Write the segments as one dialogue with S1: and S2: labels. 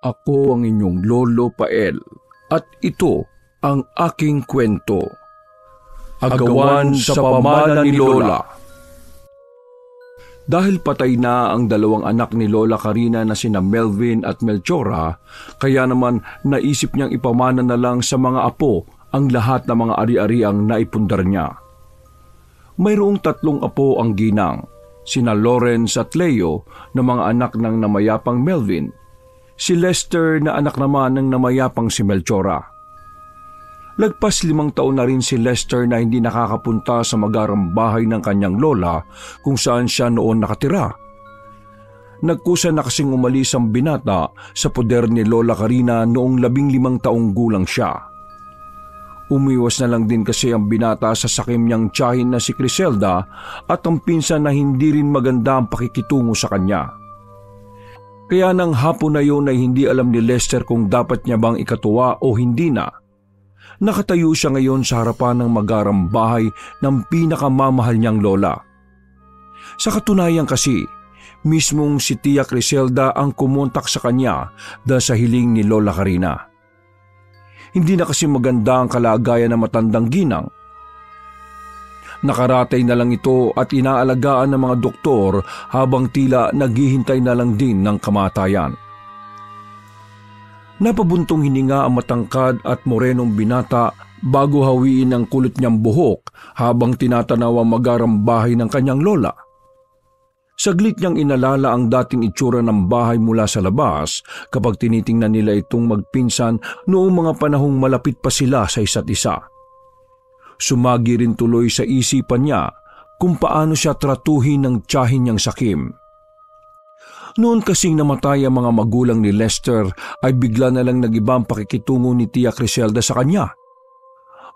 S1: Ako ang inyong Lolo Pael at ito ang aking kwento. Agawan sa pamana ni Lola. Dahil patay na ang dalawang anak ni Lola Karina na sina Melvin at Melchora, kaya naman naisip niyang ipamana na lang sa mga apo ang lahat ng mga ari-ariang naipundar niya. Mayroong tatlong apo ang ginang, sina Lawrence at Leo na mga anak ng namayapang Melvin, si Lester na anak naman ng namayapang si Melchora. Lagpas limang taon na rin si Lester na hindi nakakapunta sa magarang bahay ng kanyang lola kung saan siya noon nakatira. Nagkusa na kasing umalis ang binata sa poder ni Lola Karina noong labing limang taong gulang siya. Umiwas na lang din kasi ang binata sa sakim niyang tiyahin na si Criselda at ang pinsan na hindi rin maganda ang pakikitungo sa kanya. Kaya nang hapon na yun ay hindi alam ni Lester kung dapat niya bang ikatuwa o hindi na. Nakatayo siya ngayon sa harapan ng magarang bahay ng pinakamamahal niyang lola. Sa katunayan kasi, mismong si Tia Criselda ang kumontak sa kanya dahil sa hiling ni Lola Karina. Hindi na kasi maganda ang kalagayan ng matandang ginang. Nakaratay na lang ito at inaalagaan ng mga doktor habang tila naghihintay na lang din ng kamatayan. Napabuntong hininga ang matangkad at morenong binata bago hawiin ang kulot niyang buhok habang tinatanaw ang magarang bahay ng kanyang lola. Saglit niyang inalala ang dating itsura ng bahay mula sa labas kapag tinitingnan nila itong magpinsan noong mga panahong malapit pa sila sa isa't isa. Sumagi rin tuloy sa isipan niya kung paano siya tratuhin ng tiyahin niyang sakim. Noon kasing namatay ang mga magulang ni Lester ay bigla na lang nagibang pakikitungo ni Tia Criselda sa kanya.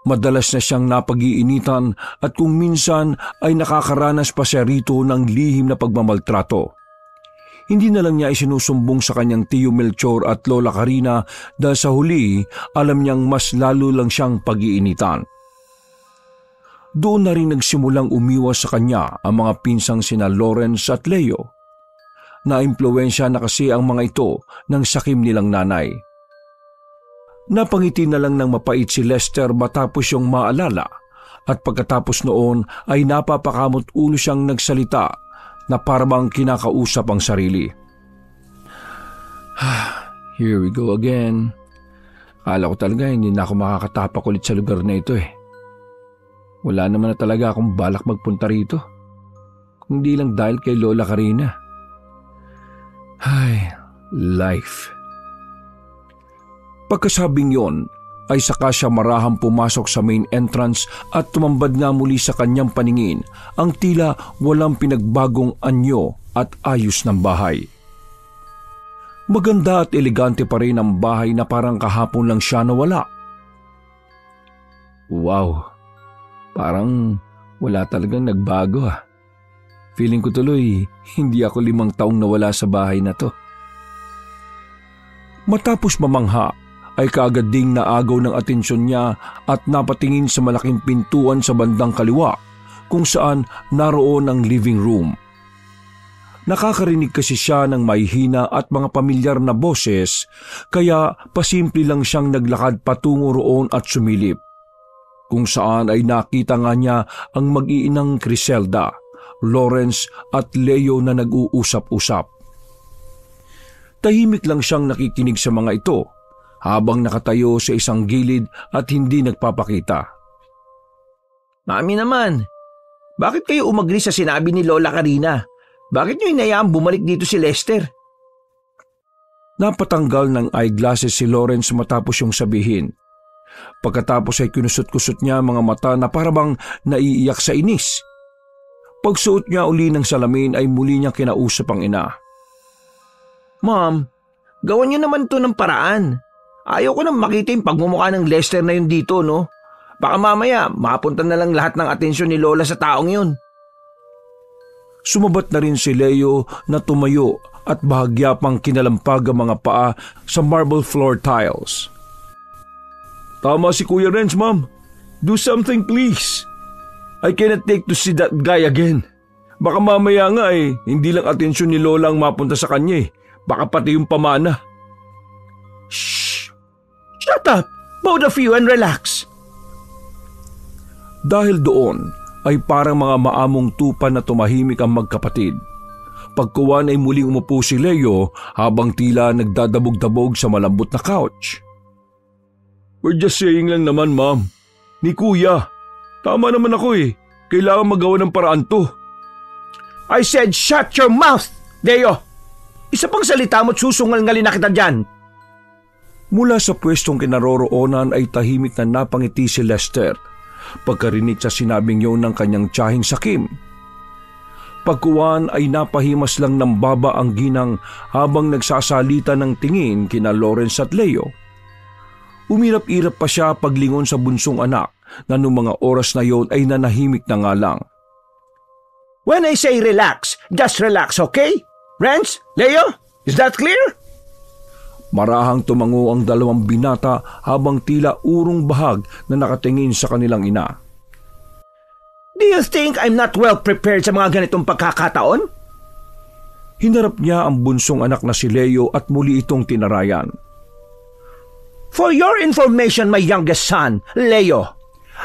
S1: Madalas na siyang napag-iinitan at kung minsan ay nakakaranas pa siya rito ng lihim na pagmamaltrato. Hindi na lang niya isinusumbong sa kanyang tiyo Melchor at Lola Karina dahil sa huli alam niyang mas lalo lang siyang pag-iinitan. Doon na rin nagsimulang umiwas sa kanya ang mga pinsang sina Lawrence at Leo. Naimpluwensya na kasi ang mga ito ng sakim nilang nanay. Napangiti na lang ng mapait si Lester matapos yung maalala at pagkatapos noon ay napapakamot ulo siyang nagsalita na parang kinakausap ang sarili. Here we go again. Kala ko talaga hindi na ako makakatapak ulit sa lugar na ito eh. Wala naman na talaga akong balak magpunta rito. Kundi lang dahil kay Lola Karina. Ay, life. Pagkasabing yon, ay saka siya marahang pumasok sa main entrance at tumambad nga muli sa kanyang paningin ang tila walang pinagbagong anyo at ayos ng bahay. Maganda at elegante pa rin ang bahay na parang kahapon lang siya nawala. Wow, parang wala talagang nagbago ah. Feeling ko tuloy, hindi ako limang taong nawala sa bahay na to. Matapos mamangha, ay kaagad ding naagaw ng atensyon niya at napatingin sa malaking pintuan sa bandang kaliwa kung saan naroon ang living room. Nakakarinig kasi siya ng mahihina at mga pamilyar na boses kaya pasimple lang siyang naglakad patungo roon at sumilip. Kung saan ay nakita nga niya ang mag-iinang Criselda, Lawrence at Leo na nag-uusap-usap. Tahimik lang siyang nakikinig sa mga ito habang nakatayo sa isang gilid at hindi nagpapakita.
S2: Mami naman, bakit kayo umagri sa sinabi ni Lola Karina? Bakit nyo inayaan bumalik dito si Lester?
S1: Napatanggal ng eyeglasses si Lawrence matapos yung sabihin. Pagkatapos ay kinusot-kusot niya mga mata na parabang naiiyak sa inis. Pagsuot niya uli ng salamin ay muli niya kinausap ang ina.
S2: Mom, gawan niyo naman to ng paraan. Ayaw ko nang makita yung pagmumukha ng Lester na yun dito, no? Baka mamaya, mapunta na lang lahat ng atensyon ni Lola sa taong yun.
S1: Sumabat na rin si Leo na tumayo at bahagya pang kinalampag ang mga paa sa marble floor tiles. Tama si Kuya Renz, ma'am. Do something please. I cannot take to see that guy again. Baka mamaya nga eh, hindi lang atensyon ni Lola ang mapunta sa kanya eh. Baka pati yung pamana.
S2: Shh! Shut up! Both of you and relax.
S1: Dahil doon ay parang mga maamong tupa na tumahimik ang magkapatid. Pagkuwan ay muling umupo si Leo habang tila nagdadabog-dabog sa malambot na couch. We're just saying lang naman, ma'am. Ni kuya. Tama naman ako eh. Kailangan magawa ng paraan to.
S2: I said shut your mouth, Leo! Isa pang salita mo't susungal-ngalin na kita dyan.
S1: Mula sa pwestong kinaroroonan ay tahimik na napangiti si Lester pagkarinig sa sinabing yun ng kanyang tiyahing sakim. Pagkuwan ay napahimas lang ng baba ang ginang habang nagsasalita ng tingin kina Lawrence at Leo. Umirap-irap pa siya paglingon sa bunsong anak na noong mga oras na yon ay nanahimik na nga lang.
S2: When I say relax, just relax, okay? Rance, Leo, is that clear?
S1: Marahang tumango ang dalawang binata habang tila urong bahag na nakatingin sa kanilang ina.
S2: Do you think I'm not well prepared sa mga ganitong pagkakataon?
S1: Hinarap niya ang bunsong anak na si Leo at muli itong tinarayan.
S2: For your information, my youngest son, Leo,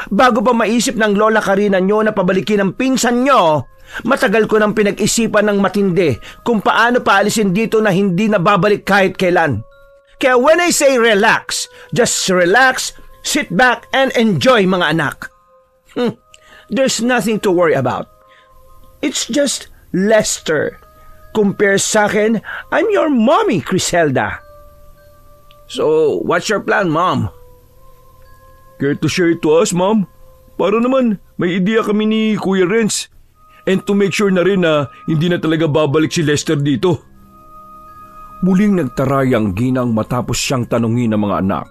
S2: bago pa maisip ng lola Karina nyo na pabalikin ang pinsan nyo, matagal ko nang pinag-isipan ng matindi kung paano paalisin dito na hindi nababalik kahit kailan. Kaya when I say relax, just relax, sit back, and enjoy mga anak. Hmm. There's nothing to worry about. It's just Lester. Compare sa akin, I'm your mommy, Criselda. So, what's your plan, Mom?
S1: Care to share it to us, ma'am? Para naman may ideya kami ni Kuya Renz. And to make sure na rin na hindi na talaga babalik si Lester dito. Muling nagtaray ang ginang matapos siyang tanungin ng mga anak.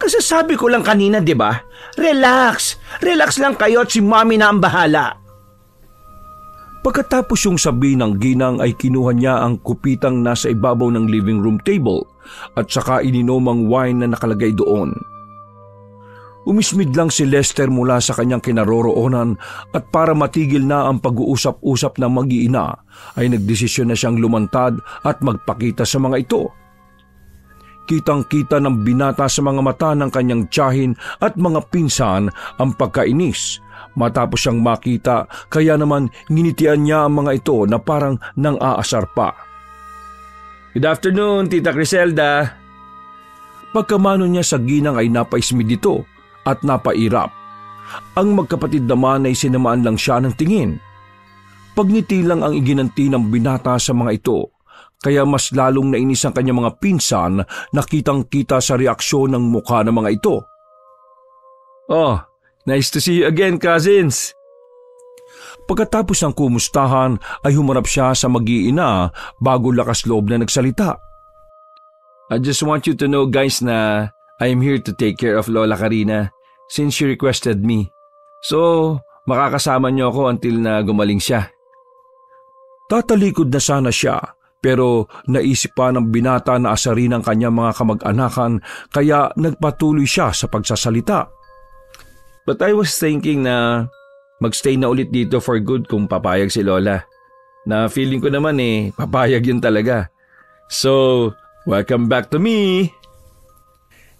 S2: Kasi sabi ko lang kanina, di ba? Relax. Relax lang kayo at si mommy na ang bahala.
S1: Pagkatapos yung sabi ng ginang ay kinuha niya ang kupitang nasa ibabaw ng living room table at saka ininom ang wine na nakalagay doon. Umismid lang si Lester mula sa kanyang kinaroroonan at para matigil na ang pag-uusap-usap ng mag-iina ay nagdesisyon na siyang lumantad at magpakita sa mga ito. Kitang-kita ng binata sa mga mata ng kanyang tiyahin at mga pinsan ang pagkainis matapos siyang makita kaya naman nginitian niya ang mga ito na parang nang aasar pa.
S2: Good afternoon, Tita Criselda.
S1: Pagkamano niya sa ginang ay napaismid dito at napairap. Ang magkapatid naman ay sinamaan lang siya ng tingin. Pagngiti lang ang iginanti ng binata sa mga ito, kaya mas lalong nainis ang kanyang mga pinsan na kitang-kita sa reaksyon ng mukha ng mga ito.
S2: Oh, nice to see you again, cousins.
S1: Pagkatapos ng kumustahan ay humarap siya sa mag-iina bago lakas loob na nagsalita.
S2: I just want you to know guys na I am here to take care of Lola Karina since she requested me. So, makakasama niyo ako until na gumaling siya.
S1: Tatalikod na sana siya pero naisip pa ng binata na asarin ang kanyang mga kamag-anakan kaya nagpatuloy siya sa pagsasalita.
S2: But I was thinking na magstay na ulit dito for good kung papayag si Lola. Na feeling ko naman eh, papayag yun talaga. So, welcome back to me!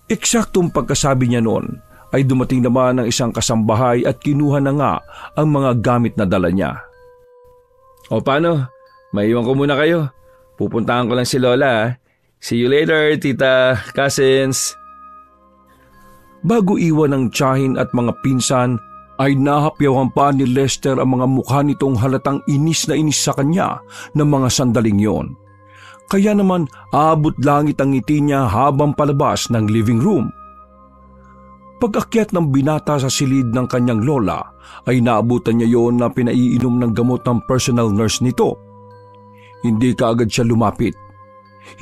S1: Eksaktong pagkasabi niya noon ay dumating naman ang isang kasambahay at kinuha na nga ang mga gamit na dala niya.
S2: O paano? Maiwan ko muna kayo. Pupuntahan ko lang si Lola. See you later, tita, cousins.
S1: Bago iwan ng tiyahin at mga pinsan, ay nahapyawan pa ni Lester ang mga mukha nitong halatang inis na inis sa kanya ng mga sandaling yon. Kaya naman abot langit ang ngiti niya habang palabas ng living room. Pag-akyat ng binata sa silid ng kanyang lola ay naabutan niya yon na pinaiinom ng gamot ng personal nurse nito. Hindi kaagad siya lumapit.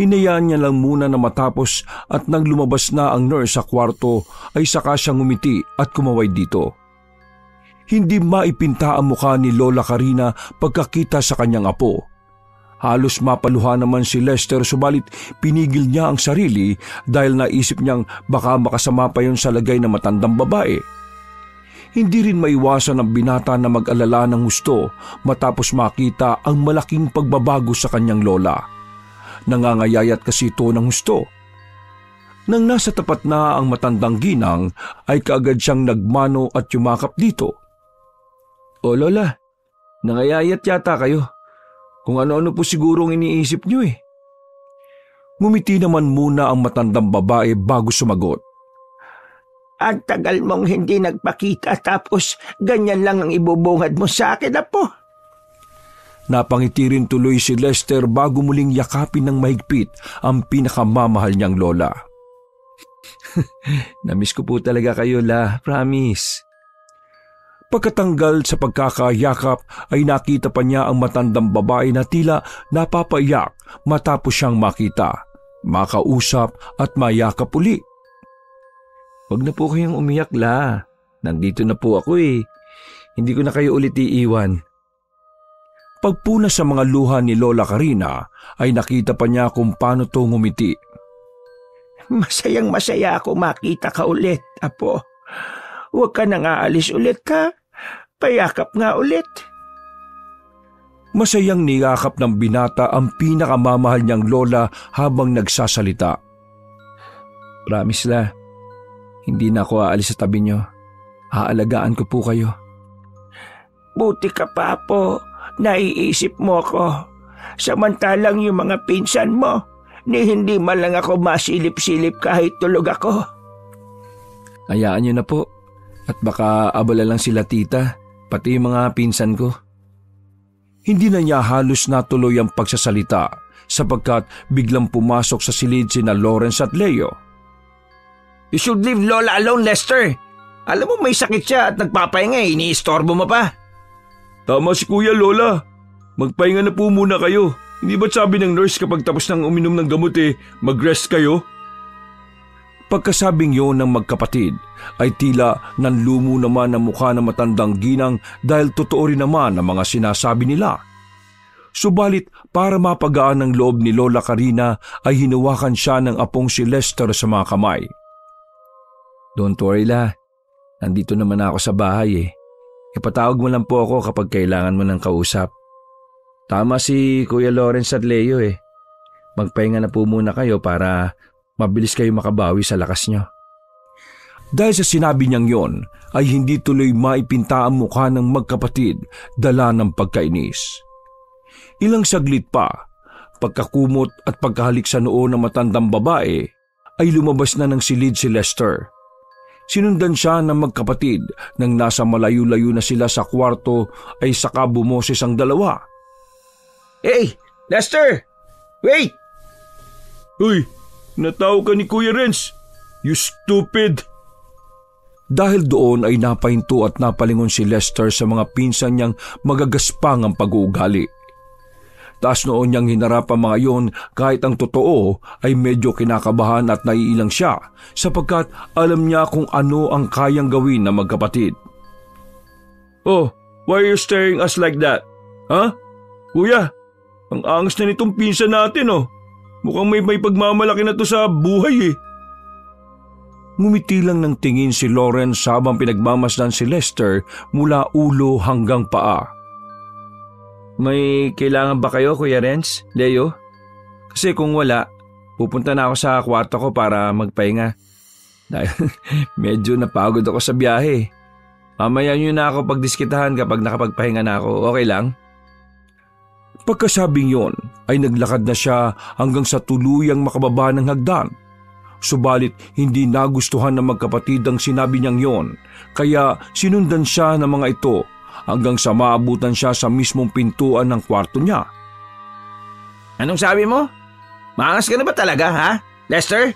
S1: Hinayaan niya lang muna na matapos at nang lumabas na ang nurse sa kwarto ay saka siyang umiti at kumaway dito. Hindi maipinta ang mukha ni Lola Karina pagkakita sa kanyang apo. Halos mapaluha naman si Lester subalit pinigil niya ang sarili dahil naisip niyang baka makasama pa yon sa lagay ng matandang babae. Hindi rin maiwasan ng binata na mag-alala ng gusto matapos makita ang malaking pagbabago sa kanyang lola. Nangangayayat kasi ito ng gusto. Nang nasa tapat na ang matandang ginang, ay kaagad siyang nagmano at yumakap dito. O Lola, nangayayat yata kayo. Kung ano-ano po sigurong iniisip niyo eh. Ngumiti naman muna ang matandang babae bago sumagot.
S2: Ang tagal mong hindi nagpakita tapos ganyan lang ang ibubungad mo sa akin, apo.
S1: Napangiti rin tuloy si Lester bago muling yakapin ng mahigpit ang pinakamamahal niyang lola. Namiss ko po talaga kayo, La. Promise. Pagkatanggal sa pagkakayakap ay nakita pa niya ang matandang babae na tila napapaiyak matapos siyang makita, makausap at mayakap uli. Huwag na po kayong umiyak, La. Nandito na po ako eh. Hindi ko na kayo ulit iiwan. Pagpuna sa mga luha ni Lola Karina ay nakita pa niya kung paano to ngumiti.
S3: Masayang masaya ako makita ka ulit, Apo. Huwag ka nang aalis ulit ka. Payakap nga ulit.
S1: Masayang niyakap ng binata ang pinakamamahal niyang lola habang nagsasalita. Promise la, hindi na ako aalis sa tabi niyo. Aalagaan ko po kayo.
S3: Buti ka pa po naiisip mo ko. Samantalang yung mga pinsan mo, ni hindi man lang ako masilip-silip kahit tulog ako.
S1: Hayaan niyo na po. At baka abala lang sila tita, pati yung mga pinsan ko. Hindi na niya halos natuloy ang pagsasalita sapagkat biglang pumasok sa silid sina Lawrence at Leo.
S2: You should leave Lola alone, Lester. Alam mo may sakit siya at nagpapahinga eh, iniistorbo mo pa.
S1: Tama si Kuya Lola. Magpahinga na po muna kayo. Hindi ba't sabi ng nurse kapag tapos nang uminom ng gamot eh, mag-rest kayo? Pagkasabing yon ng magkapatid, ay tila nanlumo naman ang mukha ng matandang ginang dahil totoo rin naman ang mga sinasabi nila. Subalit para mapagaan ang loob ni Lola Karina ay hinawakan siya ng apong si Lester sa mga kamay. Don't worry la, nandito naman ako sa bahay eh. Ipatawag mo lang po ako kapag kailangan mo ng kausap. Tama si Kuya Lawrence at Leo eh. Magpahinga na po muna kayo para mabilis kayo makabawi sa lakas nyo. Dahil sa sinabi niyang yon, ay hindi tuloy maipinta ang mukha ng magkapatid dala ng pagkainis. Ilang saglit pa, pagkakumot at pagkahalik sa noo ng matandang babae, ay lumabas na ng silid si Lester Sinundan siya ng magkapatid nang nasa malayo-layo na sila sa kwarto ay saka bumoses ang dalawa.
S2: Hey, Lester! Wait!
S1: Uy, nataw ka ni Kuya Renz! You stupid! Dahil doon ay napahinto at napalingon si Lester sa mga pinsan niyang magagaspang ang pag-uugali. Taas noon niyang hinarap ang mga yon kahit ang totoo ay medyo kinakabahan at naiilang siya sapagkat alam niya kung ano ang kayang gawin ng magkapatid. Oh, why are you staring us like that? Ha? Huh? Kuya, ang angas na nitong pinsan natin oh. Mukhang may may pagmamalaki na to sa buhay eh. Ngumiti lang ng tingin si Lawrence habang pinagmamasdan si Lester mula ulo hanggang paa. May kailangan ba kayo, Kuya Renz? Leo? Kasi kung wala, pupunta na ako sa kwarto ko para magpahinga. Dahil medyo napagod ako sa biyahe. Mamaya nyo na ako pagdiskitahan kapag nakapagpahinga na ako. Okay lang? Pagkasabing yon ay naglakad na siya hanggang sa tuluyang makababa ng hagdan. Subalit hindi nagustuhan ng magkapatid ang sinabi niyang yon kaya sinundan siya ng mga ito hanggang sa maabutan siya sa mismong pintuan ng kwarto niya.
S2: Anong sabi mo? Maangas ka na ba talaga, ha? Lester?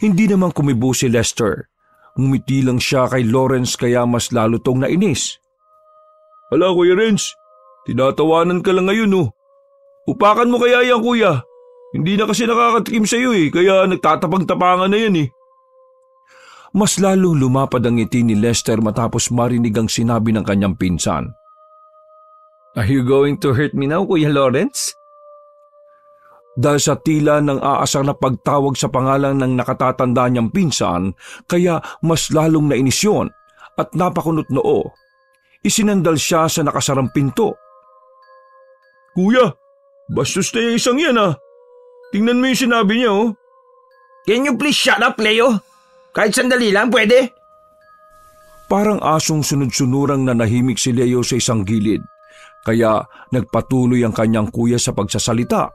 S1: Hindi naman kumibo si Lester. Ngumiti lang siya kay Lawrence kaya mas lalo tong nainis. Hala Kuya Renz, tinatawanan ka lang ngayon oh. Upakan mo kaya yan kuya. Hindi na kasi nakakatikim sa iyo eh, kaya nagtatapang-tapangan na yan eh. Mas lalong lumapad ang ngiti ni Lester matapos marinig ang sinabi ng kanyang pinsan.
S2: Are you going to hurt me now, Kuya Lawrence?
S1: Dahil sa tila ng aasar na pagtawag sa pangalan ng nakatatanda niyang pinsan, kaya mas lalong nainis yun at napakunot noo. Isinandal siya sa nakasarang pinto. Kuya, bastos na yung isang yan ah. Tingnan mo yung sinabi niya oh.
S2: Can you please shut up, Leo? Kahit sandali lang, pwede?
S1: Parang asong sunod-sunurang nanahimik si Leo sa isang gilid. Kaya nagpatuloy ang kanyang kuya sa pagsasalita.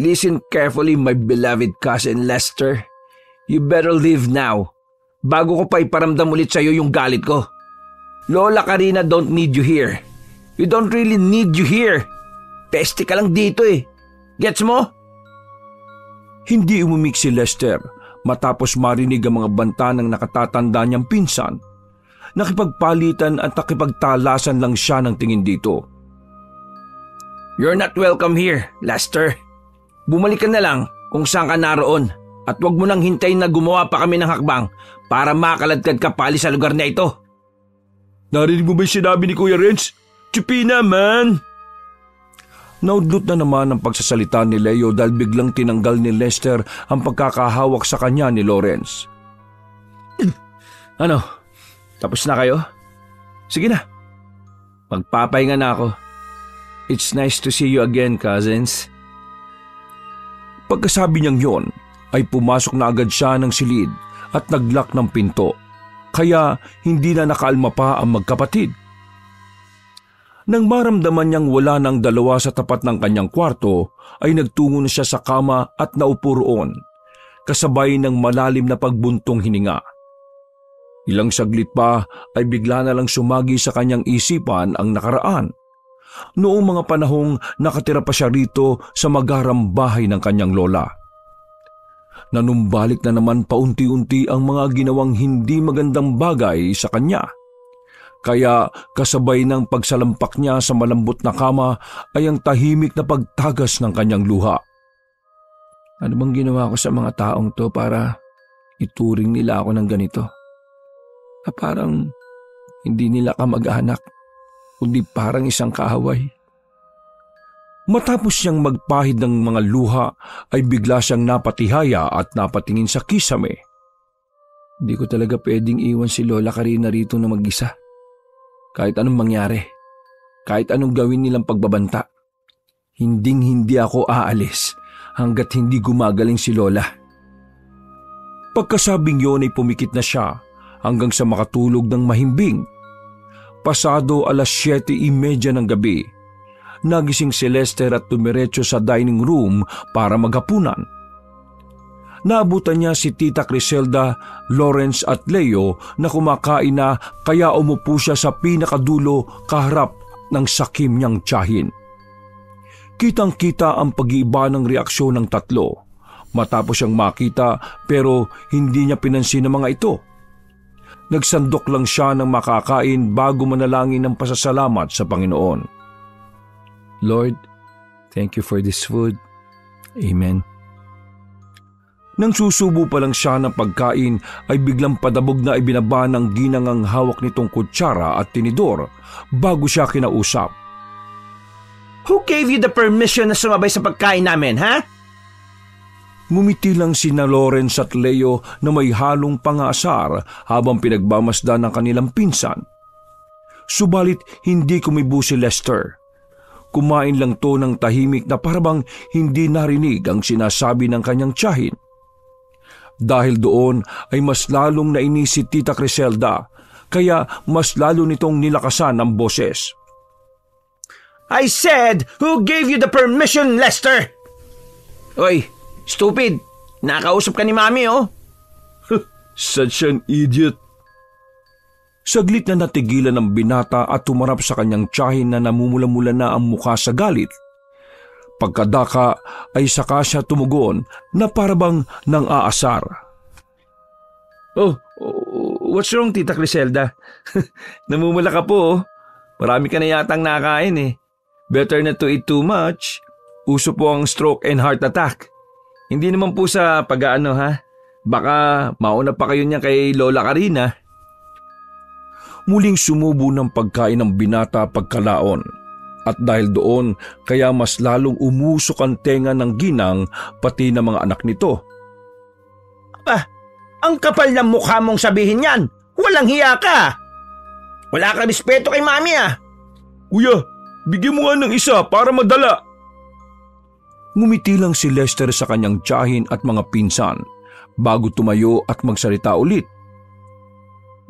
S2: Listen carefully, my beloved cousin Lester. You better leave now. Bago ko pa iparamdam ulit sa'yo yung galit ko. Lola Karina don't need you here. You don't really need you here. Peste ka lang dito eh. Gets mo?
S1: Hindi umimik si Lester matapos marinig ang mga banta ng nakatatanda niyang pinsan. Nakipagpalitan at nakipagtalasan lang siya ng tingin dito.
S2: You're not welcome here, Lester. Bumalik ka na lang kung saan ka naroon at huwag mo nang hintayin na gumawa pa kami ng hakbang para makaladkad ka pali sa lugar na ito.
S1: Narinig mo ba yung sinabi ni Kuya Renz? Chupina man! Naudlot na naman ang pagsasalita ni Leo dahil biglang tinanggal ni Lester ang pagkakahawak sa kanya ni Lawrence.
S2: Ano? Tapos na kayo? Sige na. Magpapahinga na ako. It's nice to see you again, cousins.
S1: Pagkasabi niyang yon, ay pumasok na agad siya ng silid at naglak ng pinto. Kaya hindi na nakaalma pa ang magkapatid. Nang maramdaman niyang wala ng dalawa sa tapat ng kanyang kwarto, ay nagtungo na siya sa kama at naupo roon, kasabay ng malalim na pagbuntong hininga. Ilang saglit pa ay bigla na lang sumagi sa kanyang isipan ang nakaraan. Noong mga panahong nakatira pa siya rito sa magarang bahay ng kanyang lola. Nanumbalik na naman paunti-unti ang mga ginawang hindi magandang bagay sa kanya – kaya kasabay ng pagsalampak niya sa malambot na kama ay ang tahimik na pagtagas ng kanyang luha.
S2: Ano bang ginawa ko sa mga taong to para ituring nila ako ng ganito? Na parang hindi nila kamag-anak, kundi parang isang kaaway.
S1: Matapos siyang magpahid ng mga luha ay bigla siyang napatihaya at napatingin sa kisame.
S2: Hindi ko talaga pwedeng iwan si Lola Karina rito na mag-isa. Kahit anong mangyari, kahit anong gawin nilang pagbabanta, hinding hindi ako aalis hanggat hindi gumagaling si Lola.
S1: Pagkasabing yon ay pumikit na siya hanggang sa makatulog ng mahimbing. Pasado alas 7.30 ng gabi, nagising si Lester at tumiretso sa dining room para maghapunan. Naabutan niya si Tita Criselda, Lawrence at Leo na kumakain na kaya umupo siya sa pinakadulo kaharap ng sakim niyang tiyahin. Kitang-kita ang pag-iiba ng reaksyon ng tatlo matapos siyang makita pero hindi niya pinansin ang mga ito. Nagsandok lang siya ng makakain bago manalangin ng pasasalamat sa Panginoon.
S2: Lord, thank you for this food. Amen.
S1: Nang susubo pa lang siya ng pagkain ay biglang padabog na ibinaba ng ginang ang hawak nitong kutsara at tinidor bago siya kinausap.
S2: Who gave you the permission na sumabay sa pagkain namin, ha?
S1: Ngumiti lang si na Lawrence at Leo na may halong pangasar habang pinagbamasda ng kanilang pinsan. Subalit hindi kumibo si Lester. Kumain lang to ng tahimik na parabang hindi narinig ang sinasabi ng kanyang tiyahin. Dahil doon ay mas lalong nainis si Tita Criselda, kaya mas lalo nitong nilakasan ang boses.
S2: I said, who gave you the permission, Lester? Oy, stupid! Nakausap ka ni Mami, oh.
S1: Such an idiot. Saglit na natigilan ng binata at tumarap sa kanyang tiyahin na namumula-mula na ang mukha sa galit. Pagkadaka ay saka siya tumugon na parabang nang aasar.
S2: Oh, what's wrong Tita Criselda? Namumula ka po oh. Marami ka na yatang nakain eh. Better not to eat too much. Uso po ang stroke and heart attack. Hindi naman po sa pag-ano ha. Baka mauna pa kayo niya kay Lola Karina.
S1: Muling sumubo ng pagkain ng binata pagkalaon at dahil doon kaya mas lalong umusok ang tenga ng ginang pati ng mga anak nito.
S2: Ah, ang kapal ng mukha mong sabihin yan. Walang hiya ka. Wala ka respeto kay mami ah.
S1: Kuya, bigyan mo nga ng isa para madala. Ngumiti lang si Lester sa kanyang tiyahin at mga pinsan bago tumayo at magsalita ulit.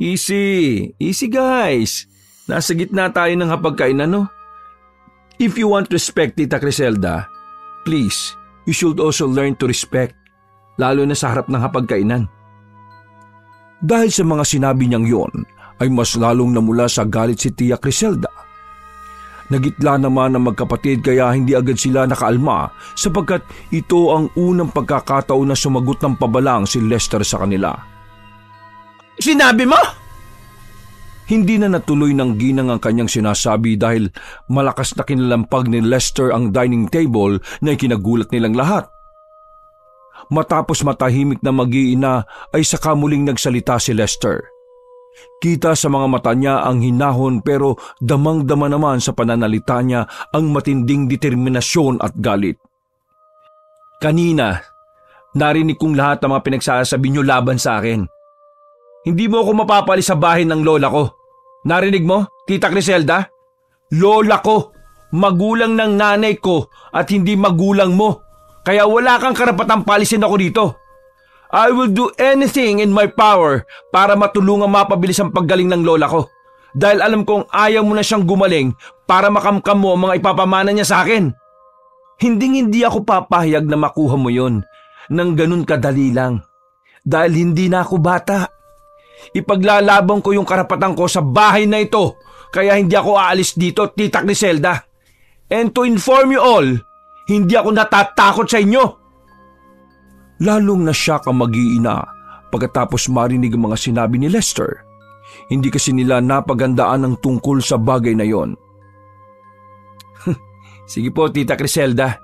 S2: Easy, easy guys. Nasa gitna tayo ng hapagkainan no? If you want respect, Tita Criselda, please, you should also learn to respect, lalo na sa harap ng hapagkainan.
S1: Dahil sa mga sinabi niyang yon, ay mas lalong namula sa galit si Tia Criselda. Nagitla naman ng magkapatid kaya hindi agad sila nakaalma sapagkat ito ang unang pagkakataon na sumagot ng pabalang si Lester sa kanila.
S2: Sinabi mo?
S1: Hindi na natuloy ng ginang ang kanyang sinasabi dahil malakas na kinalampag ni Lester ang dining table na ikinagulat nilang lahat. Matapos matahimik na mag-iina ay saka muling nagsalita si Lester. Kita sa mga mata niya ang hinahon pero damang-dama naman sa pananalita niya ang matinding determinasyon at galit.
S2: Kanina, narinig kong lahat ng mga pinagsasabi niyo laban sa akin. Hindi mo ako mapapali sa bahay ng lola ko. Narinig mo, Tita Criselda? Lola ko, magulang ng nanay ko at hindi magulang mo. Kaya wala kang karapatang palisin ako dito. I will do anything in my power para matulungan mapabilis ang paggaling ng lola ko. Dahil alam kong ayaw mo na siyang gumaling para makamkam mo ang mga ipapamana niya sa akin. Hinding hindi ako papahayag na makuha mo yon nang ganun kadali lang. Dahil hindi na ako bata. Ipaglalaban ko yung karapatan ko sa bahay na ito kaya hindi ako aalis dito, Tita Griselda. And to inform you all, hindi ako natatakot sa inyo.
S1: Lalong na siya ang mag-iina pagkatapos marinig ang mga sinabi ni Lester. Hindi kasi nila napagandaan ang tungkol sa bagay na yon.
S2: Sige po, Tita Criselda.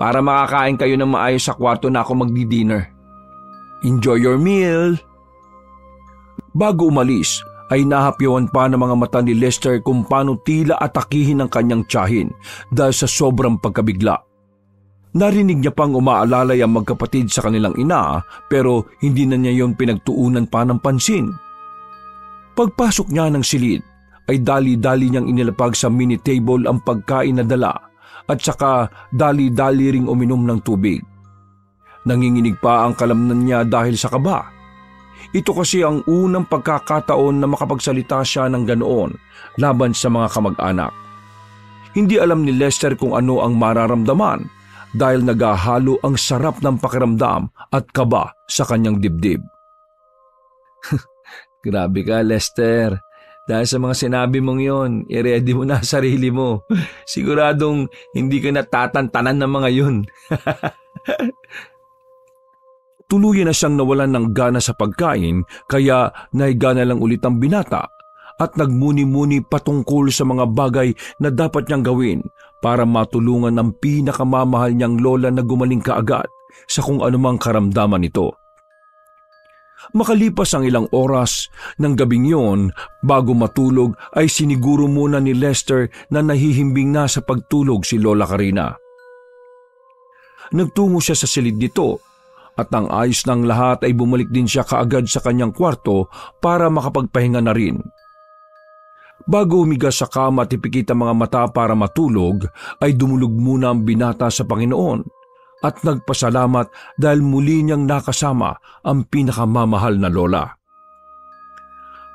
S2: Para makakain kayo ng maayos sa kwarto na ako magdi-dinner.
S1: Enjoy your meal. Bago umalis, ay nahapyawan pa ng mga mata ni Lester kung paano tila atakihin ang kanyang tiyahin dahil sa sobrang pagkabigla. Narinig niya pang umaalalay ang magkapatid sa kanilang ina pero hindi na niya yon pinagtuunan pa ng pansin. Pagpasok niya ng silid ay dali-dali niyang inilapag sa mini table ang pagkain na dala at saka dali-dali ring uminom ng tubig. Nanginginig pa ang kalamnan niya dahil sa kaba. Ito kasi ang unang pagkakataon na makapagsalita siya ng ganoon laban sa mga kamag-anak. Hindi alam ni Lester kung ano ang mararamdaman dahil nagahalo ang sarap ng pakiramdam at kaba sa kanyang dibdib.
S2: Grabe ka, Lester. Dahil sa mga sinabi mong yon, i-ready mo na sarili mo. Siguradong hindi ka natatantanan ng mga yon.
S1: Tuluyan na siyang nawalan ng gana sa pagkain kaya nahiga na lang ulit ang binata at nagmuni-muni patungkol sa mga bagay na dapat niyang gawin para matulungan ang pinakamamahal niyang lola na gumaling kaagad sa kung anumang karamdaman nito. Makalipas ang ilang oras ng gabing yon, bago matulog ay siniguro muna ni Lester na nahihimbing na sa pagtulog si Lola Karina. Nagtungo siya sa silid nito at ang ayos ng lahat ay bumalik din siya kaagad sa kanyang kwarto para makapagpahinga na rin. Bago humiga sa kama at ipikit ang mga mata para matulog, ay dumulog muna ang binata sa Panginoon at nagpasalamat dahil muli niyang nakasama ang pinakamamahal na lola.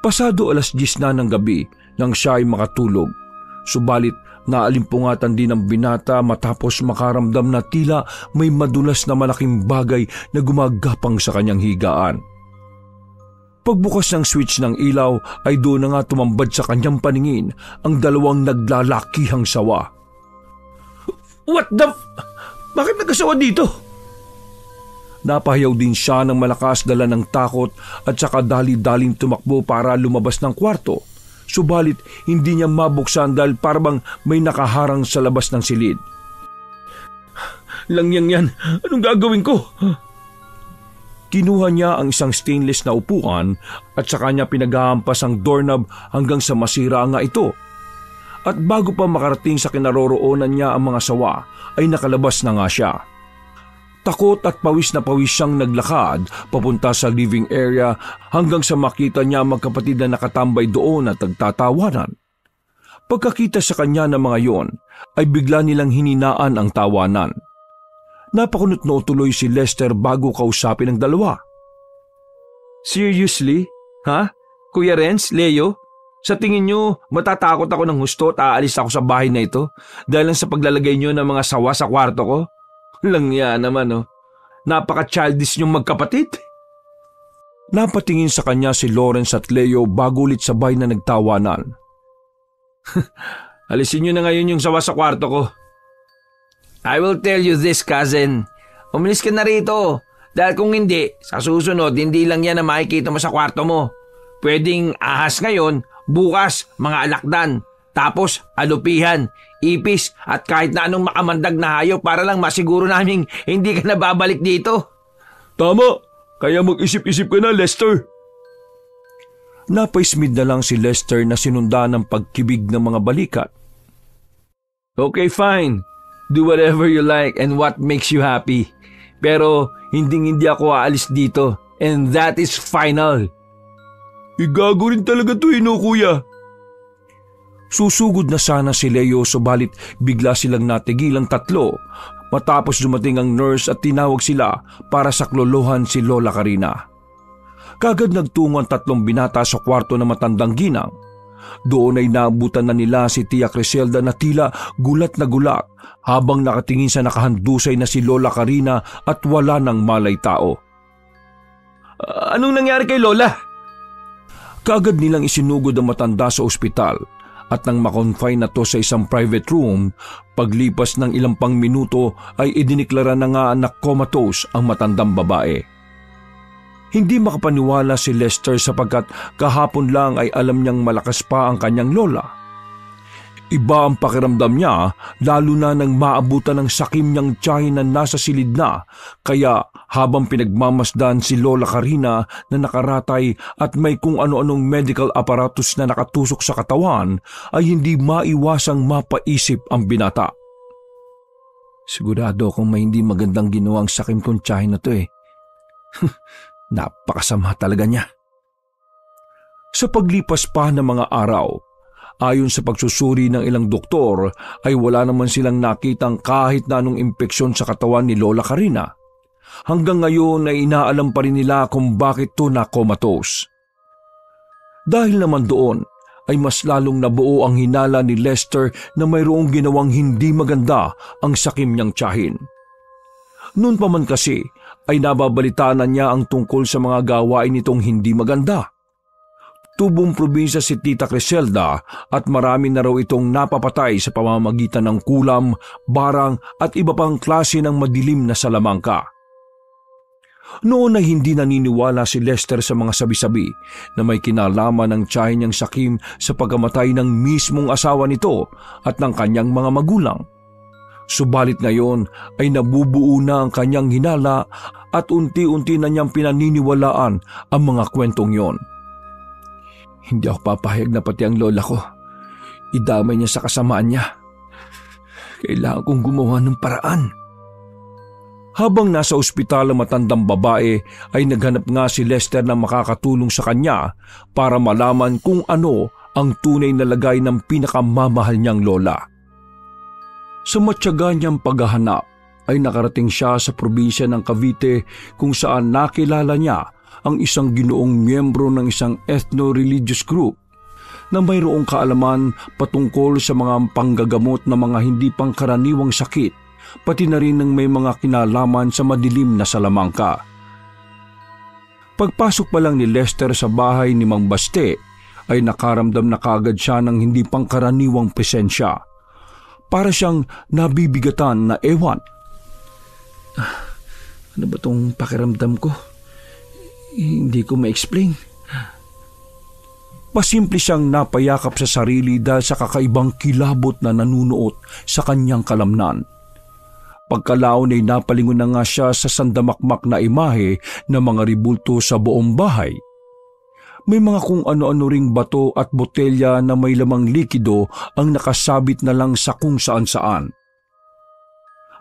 S1: Pasado alas 10 na ng gabi nang siya ay makatulog, subalit naalimpungatan din ang binata matapos makaramdam na tila may madulas na malaking bagay na gumagapang sa kanyang higaan. Pagbukas ng switch ng ilaw ay doon na nga tumambad sa kanyang paningin ang dalawang naglalakihang sawa.
S2: What the... Bakit nagkasawa dito?
S1: Napahayaw din siya ng malakas dala ng takot at saka dali-daling tumakbo para lumabas ng kwarto. Subalit hindi niya mabuksan dahil parang may nakaharang sa labas ng silid.
S2: Langyang yan, anong gagawin ko?
S1: Kinuha niya ang isang stainless na upuan at saka niya pinaghahampas ang doorknob hanggang sa masira nga ito. At bago pa makarating sa kinaroroonan niya ang mga sawa, ay nakalabas na nga siya. Takot at pawis na pawis siyang naglakad papunta sa living area hanggang sa makita niya magkapatid na nakatambay doon at nagtatawanan. Pagkakita sa kanya ng mga yon, ay bigla nilang hininaan ang tawanan. Napakunot-no tuloy si Lester bago kausapin ng dalawa.
S2: Seriously? Ha? Kuya Renz, Leo? Sa tingin nyo, matatakot ako ng husto at aalis ako sa bahay na ito dahil lang sa paglalagay nyo ng mga sawa sa kwarto ko? Lang naman, oh. Napaka-childish nyong magkapatid.
S1: Napatingin sa kanya si Lawrence at Leo bago ulit sabay na nagtawanan.
S2: Alisin nyo na ngayon yung sawa sa kwarto ko. I will tell you this, cousin. Umalis ka na rito. Dahil kung hindi, sa susunod, hindi lang yan na makikita mo sa kwarto mo. Pwedeng ahas ngayon, bukas, mga alakdan. Tapos, alupihan, ipis, at kahit na anong makamandag na hayop para lang masiguro naming hindi ka na babalik dito.
S1: Tama, kaya mag-isip-isip ka na, Lester. Napaismid na lang si Lester na sinunda ng pagkibig ng mga balikat.
S2: Okay, fine. Do whatever you like and what makes you happy. Pero hindi hindi ako aalis dito and that is final.
S1: Igago rin talaga to eh, no, kuya. Susugod na sana si Leo subalit bigla silang natigilang tatlo matapos dumating ang nurse at tinawag sila para saklolohan si Lola Karina. Kagad nagtungo ang tatlong binata sa kwarto ng matandang ginang. Doon ay naabutan na nila si Tia Criselda na tila gulat na gulat habang nakatingin sa nakahandusay na si Lola Karina at wala ng malay tao.
S2: Anong nangyari kay Lola?
S1: Kaagad nilang isinugod ang matanda sa ospital at nang makonfine na to sa isang private room, paglipas ng ilang pang minuto ay idiniklara na nga na comatose ang matandang babae. Hindi makapaniwala si Lester sapagkat kahapon lang ay alam niyang malakas pa ang kanyang lola Iba ang pakiramdam niya lalo na nang maabutan ng sakim niyang tiyahin na nasa silid na kaya habang pinagmamasdan si Lola Karina na nakaratay at may kung ano-anong medical apparatus na nakatusok sa katawan ay hindi maiwasang mapaisip ang binata. Sigurado akong may hindi magandang ginawang sakim kong tiyahin na to eh. Napakasama talaga niya. Sa paglipas pa ng mga araw, Ayon sa pagsusuri ng ilang doktor ay wala naman silang nakitang kahit na anong impeksyon sa katawan ni Lola Karina. Hanggang ngayon ay inaalam pa rin nila kung bakit to na comatose. Dahil naman doon ay mas lalong nabuo ang hinala ni Lester na mayroong ginawang hindi maganda ang sakim niyang tiyahin. Noon pa man kasi ay nababalitaan na niya ang tungkol sa mga gawain nitong hindi maganda tubong probinsya si Tita Criselda at marami na raw itong napapatay sa pamamagitan ng kulam, barang at iba pang klase ng madilim na salamangka. Noon ay hindi naniniwala si Lester sa mga sabi-sabi na may kinalaman ng tiyahin niyang sakim sa pagkamatay ng mismong asawa nito at ng kanyang mga magulang. Subalit ngayon ay nabubuo na ang kanyang hinala at unti-unti na niyang pinaniniwalaan ang mga kwentong yon. Hindi ako papahayag na pati ang lola ko. Idamay niya sa kasamaan niya. Kailangan kong gumawa ng paraan. Habang nasa ospital ang matandang babae ay naghanap nga si Lester na makakatulong sa kanya para malaman kung ano ang tunay na lagay ng pinakamamahal niyang lola. Sa matyaga niyang paghahanap ay nakarating siya sa probinsya ng Cavite kung saan nakilala niya ang isang ginoong miyembro ng isang ethno-religious group na mayroong kaalaman patungkol sa mga panggagamot ng mga hindi pangkaraniwang sakit, pati na rin ng may mga kinalaman sa madilim na salamangka. Pagpasok pa lang ni Lester sa bahay ni Mang Baste, ay nakaramdam na kagad siya ng hindi pangkaraniwang presensya. Para siyang nabibigatan na ewan. Ah, ano ba tong pakiramdam ko? Hindi ko ma-explain. Pasimple siyang napayakap sa sarili dahil sa kakaibang kilabot na nanunuot sa kanyang kalamnan. Pagkalaon ay napalingon na nga siya sa sandamakmak na imahe ng mga ribulto sa buong bahay. May mga kung ano-ano ring bato at botelya na may lamang likido ang nakasabit na lang sa kung saan-saan.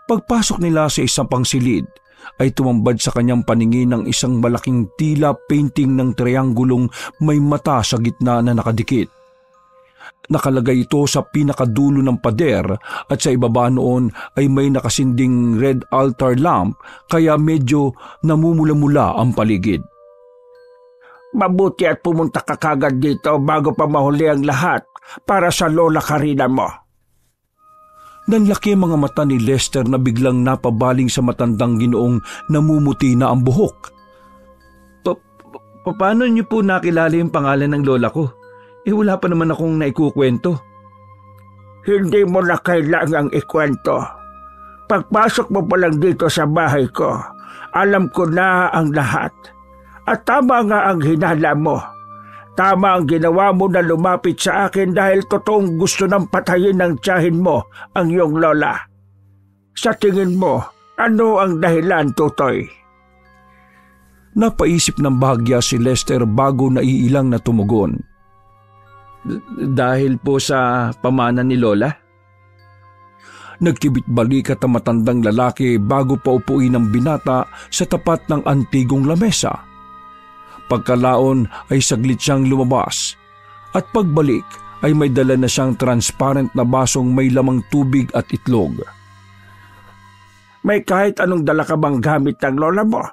S1: Pagpasok nila sa isang pangsilid, ay tumambad sa kanyang paningin ng isang malaking tila painting ng trianggulong may mata sa gitna na nakadikit. Nakalagay ito sa pinakadulo ng pader at sa ibaba noon ay may nakasinding red altar lamp kaya medyo namumula-mula ang paligid.
S3: Mabuti at pumunta ka kagad dito bago pa mahuli ang lahat para sa lola Karina mo.
S1: Nanlaki mga mata ni Lester na biglang napabaling sa matandang ginoong namumuti na ang buhok.
S2: Pa- pa- paano niyo po nakilala yung pangalan ng lola ko? Eh wala pa naman akong naikukwento.
S3: Hindi mo na kailangang ikwento. Pagpasok mo pa lang dito sa bahay ko, alam ko na ang lahat. At tama nga ang hinala mo. Tama ang ginawa mo na lumapit sa akin dahil totoong gusto ng patayin ng tiyahin mo ang iyong lola. Sa tingin mo, ano ang dahilan, Tutoy?
S1: Napaisip ng bahagya si Lester bago naiilang na tumugon.
S2: Dahil po sa pamana ni Lola?
S1: Nagkibit balikat ang matandang lalaki bago pa upuin ng binata sa tapat ng antigong lamesa. Pagkalaon ay saglit siyang lumabas at pagbalik ay may dala na siyang transparent na basong may lamang tubig at itlog.
S3: May kahit anong dala ka bang gamit ng lola mo?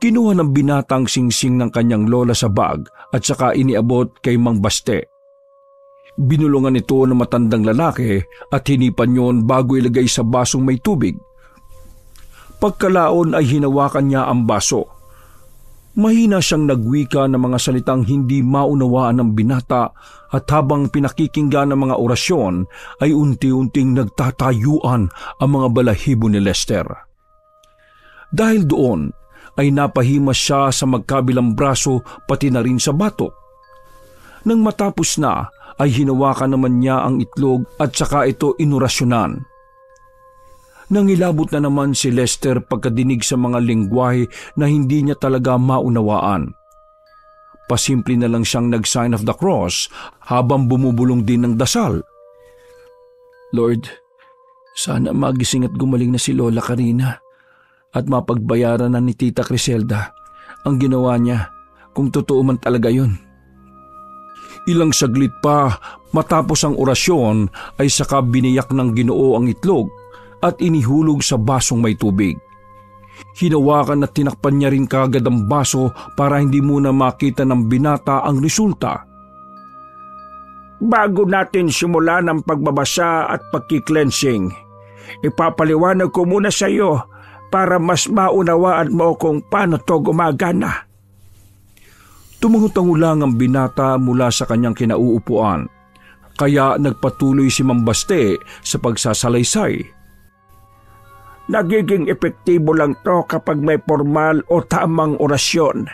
S1: Kinuha ng binatang singsing ng kanyang lola sa bag at saka iniabot kay Mang Baste. Binulungan ito ng matandang lalaki at hinipan yon bago ilagay sa basong may tubig. Pagkalaon ay hinawakan niya ang baso. Mahina siyang nagwika ng mga salitang hindi maunawaan ng binata at habang pinakikinggan ng mga orasyon ay unti-unting nagtatayuan ang mga balahibo ni Lester. Dahil doon ay napahimas siya sa magkabilang braso pati na rin sa batok. Nang matapos na ay hinawakan naman niya ang itlog at saka ito inurasyonan. Nangilabot na naman si Lester pagkadinig sa mga lingwahe na hindi niya talaga maunawaan. Pasimple na lang siyang nag-sign of the cross habang bumubulong din ng dasal.
S2: Lord, sana magising at gumaling na si Lola Karina at mapagbayaran na ni Tita Criselda ang ginawa niya kung totoo man talaga yun.
S1: Ilang saglit pa matapos ang orasyon ay saka biniyak ng ginoo ang itlog at inihulog sa basong may tubig. Hinawakan at tinakpan niya rin kagad ang baso para hindi muna makita ng binata ang resulta.
S3: Bago natin simulan ang pagbabasa at pagkiklensing, ipapaliwanag ko muna sa iyo para mas maunawaan mo kung paano to gumagana.
S1: Tumuhutangulang ang binata mula sa kanyang kinauupuan, kaya nagpatuloy si Mambaste sa pagsasalaysay.
S3: Nagiging epektibo lang to kapag may formal o tamang orasyon.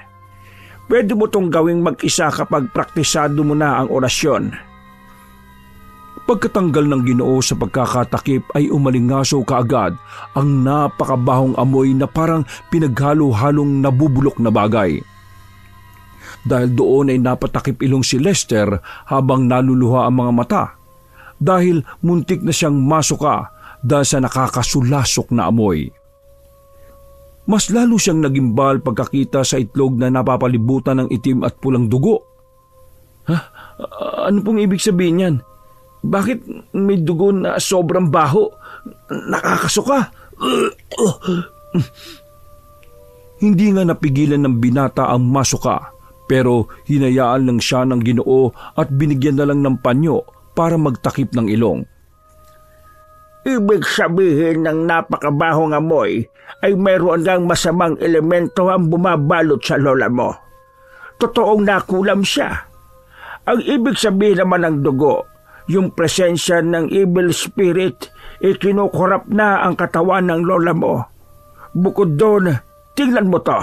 S3: Pwede mo tong gawing mag-isa kapag praktisado mo na ang orasyon.
S1: Pagkatanggal ng ginoo sa pagkakatakip ay umalingaso kaagad ang napakabahong amoy na parang pinaghalo-halong nabubulok na bagay. Dahil doon ay napatakip ilong si Lester habang naluluha ang mga mata. Dahil muntik na siyang masuka dahil sa nakakasulasok na amoy. Mas lalo siyang nagimbal pagkakita sa itlog na napapalibutan ng itim at pulang dugo.
S2: Ha? Ano pong ibig sabihin yan? Bakit may dugo na sobrang baho? Nakakasuka.
S1: Hindi nga napigilan ng binata ang masuka pero hinayaan lang siya ng ginoo at binigyan na lang ng panyo para magtakip ng ilong.
S3: Ibig sabihin ng napakabahong amoy ay mayroon ng masamang elemento ang bumabalot sa lola mo. Totoong nakulam siya. Ang ibig sabihin naman ng dugo, yung presensya ng evil spirit, ikinukurap na ang katawan ng lola mo. Bukod doon, tingnan mo to.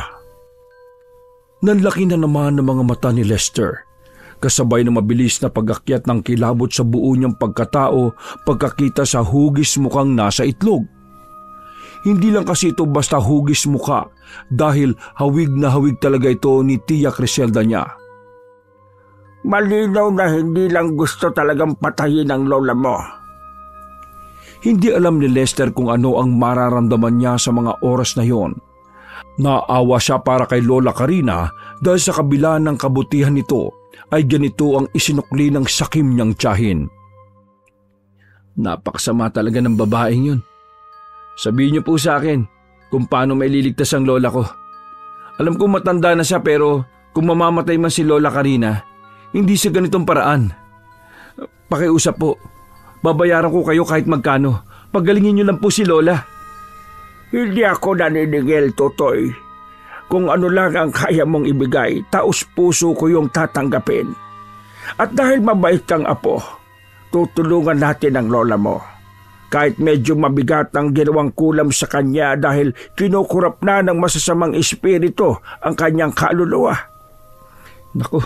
S1: Nanlaki na naman ng mga mata ni Lester. Kasabay ng mabilis na pagakyat ng kilabot sa buo niyang pagkatao pagkakita sa hugis mukhang nasa itlog. Hindi lang kasi ito basta hugis mukha dahil hawig na hawig talaga ito ni Tia Criselda niya.
S3: Malinaw na hindi lang gusto talagang patayin ang lola mo.
S1: Hindi alam ni Lester kung ano ang mararamdaman niya sa mga oras na yon. Naawa siya para kay Lola Karina dahil sa kabila ng kabutihan nito ay ganito ang isinukli ng sakim niyang tiyahin. Napakasama talaga ng babaeng yun. Sabihin niyo po sa akin kung paano may liligtas ang lola ko. Alam ko matanda na siya pero kung mamamatay man si Lola Karina, hindi sa ganitong paraan. Pakiusap po, babayaran ko kayo kahit magkano. Paggalingin niyo lang po si Lola.
S3: Hindi ako naninigil, Totoy. Kung ano lang ang kaya mong ibigay, taos puso ko yung tatanggapin. At dahil mabait kang apo, tutulungan natin ang lola mo. Kahit medyo mabigat ang ginawang kulam sa kanya dahil kinukurap na ng masasamang espiritu ang kanyang kaluluwa.
S1: Naku,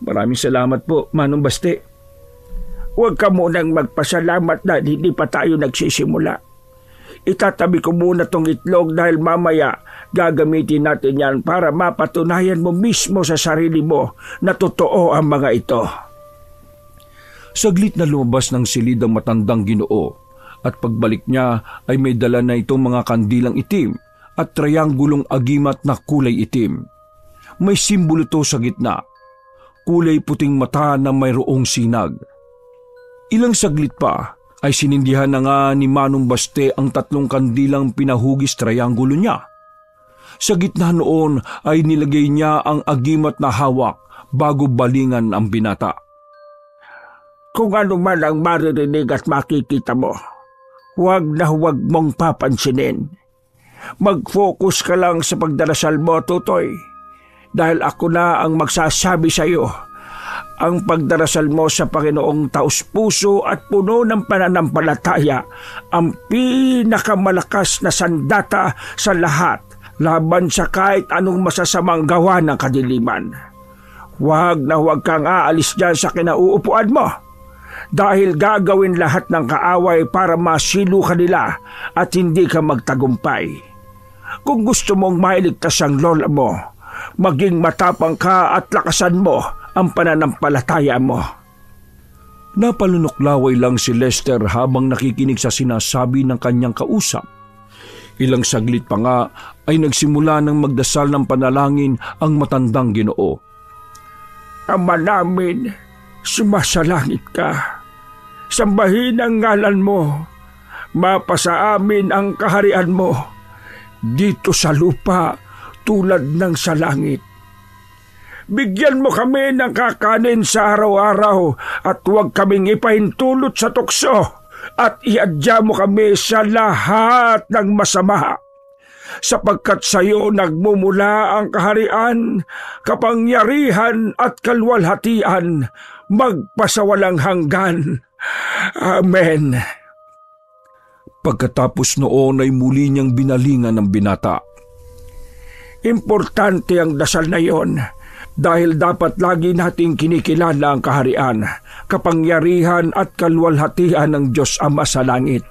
S1: maraming salamat po, Manong Baste.
S3: Huwag ka munang magpasalamat na hindi pa tayo nagsisimula. Itatabi ko muna tong itlog dahil mamaya gagamitin natin yan para mapatunayan mo mismo sa sarili mo na totoo ang mga ito.
S1: Saglit na lumabas ng silid ang matandang ginoo at pagbalik niya ay may dala na itong mga kandilang itim at trianggulong agimat na kulay itim. May simbolo to sa gitna. Kulay puting mata na mayroong sinag. Ilang saglit pa ay sinindihan na nga ni Manong Baste ang tatlong kandilang pinahugis trianggulo niya. Sa gitna noon ay nilagay niya ang agimat na hawak bago balingan ang binata.
S3: Kung ano man ang maririnig at makikita mo, huwag na huwag mong papansinin. Mag-focus ka lang sa pagdarasal mo, Tutoy. Dahil ako na ang magsasabi sa iyo. Ang pagdarasal mo sa Panginoong taus puso at puno ng pananampalataya ang pinakamalakas na sandata sa lahat laban sa kahit anong masasamang gawa ng kadiliman. Huwag na huwag kang aalis dyan sa kinauupuan mo dahil gagawin lahat ng kaaway para masilo ka nila at hindi ka magtagumpay. Kung gusto mong mailigtas ang lola mo, maging matapang ka at lakasan mo ang pananampalataya mo.
S1: Napalunoklaway lang si Lester habang nakikinig sa sinasabi ng kanyang kausap. Ilang saglit pa nga ay nagsimula ng magdasal ng panalangin ang matandang ginoo.
S3: Ama namin, sumasalangit ka. Sambahin ang ngalan mo. Mapasa amin ang kaharian mo dito sa lupa tulad ng sa langit. Bigyan mo kami ng kakanin sa araw-araw at huwag kaming ipahintulot sa tukso at iadya mo kami sa lahat ng masama. Sapagkat sa iyo nagmumula ang kaharian, kapangyarihan at kalwalhatian magpasawalang hanggan. Amen.
S1: Pagkatapos noon ay muli niyang binalingan ng binata.
S3: Importante ang dasal na iyon dahil dapat lagi nating kinikilala ang kaharian, kapangyarihan at kalwalhatian ng Diyos Ama sa langit.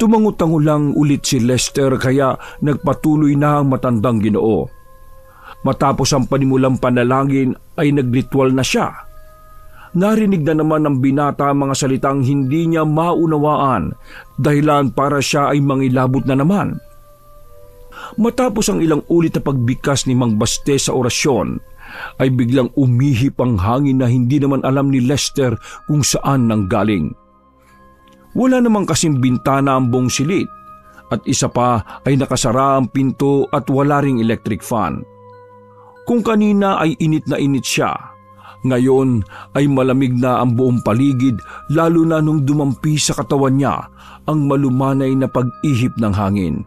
S1: Tumangutango lang ulit si Lester kaya nagpatuloy na ang matandang ginoo. Matapos ang panimulang panalangin ay nagritual na siya narinig na naman ng binata mga salitang hindi niya maunawaan dahilan para siya ay mangilabot na naman. Matapos ang ilang ulit na pagbigkas ni Mang Baste sa orasyon, ay biglang umihip ang hangin na hindi naman alam ni Lester kung saan nang galing. Wala namang kasing bintana ang buong silit at isa pa ay nakasara ang pinto at wala ring electric fan. Kung kanina ay init na init siya, ngayon ay malamig na ang buong paligid lalo na nung dumampi sa katawan niya ang malumanay na pag-ihip ng hangin.